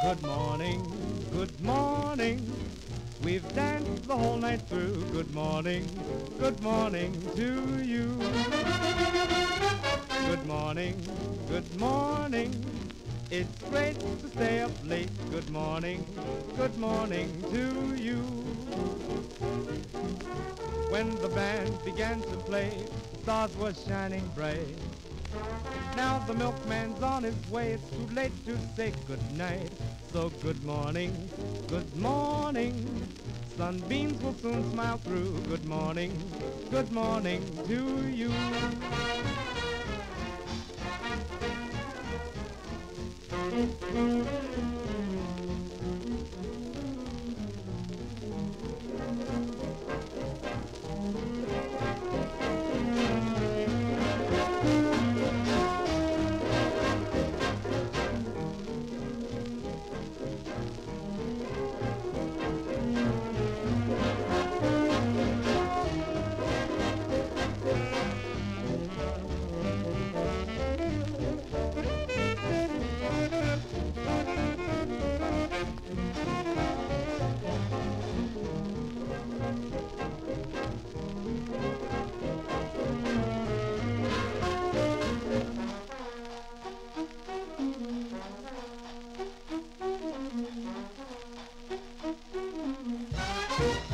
Good morning, good morning. We've danced the whole night through. Good morning, good morning to you. Good morning, good morning. It's great to stay up late. Good morning, good morning to you. When the band began to play, stars were shining bright. Now the milkman's on his way, it's too late to say good night. So good morning, good morning. Sunbeams will soon smile through. Good morning, good morning to you. you